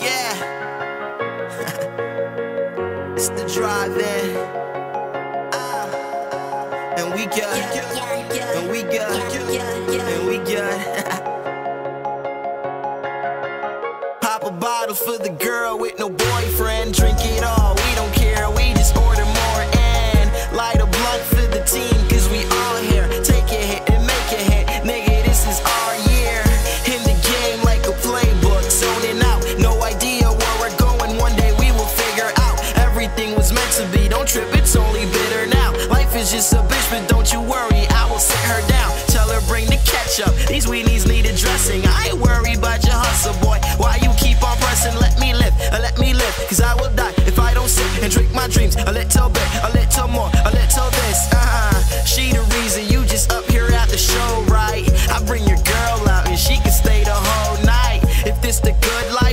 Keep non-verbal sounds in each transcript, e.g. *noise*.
Yeah. *laughs* it's the drive in. Uh, ah. and we got, Yeah, yeah, yeah. And we good. And we got. *laughs* Pop a bottle for the girl with no boyfriend. Drink it all. she can stay the whole night. If this the good life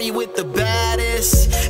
party with the baddest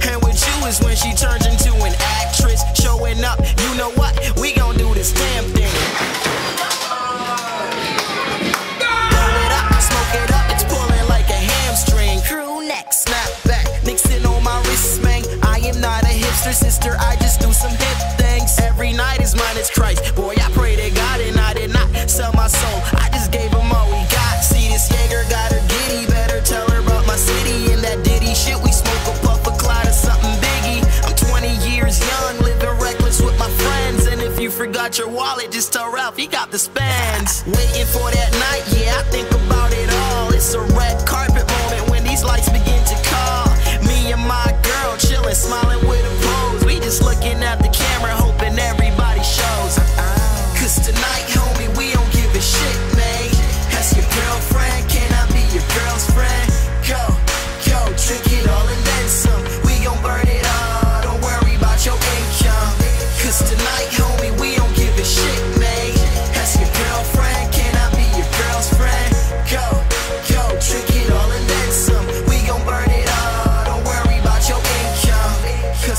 got your wallet, just tell Ralph he got the spans. Waiting for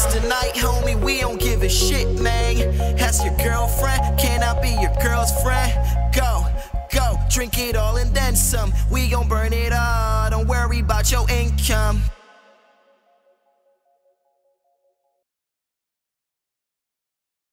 tonight, homie. We don't give a shit, man. Ask your girlfriend, can I be your girl's friend? Go, go, drink it all and then some. We gon' burn it all. Don't worry about your income.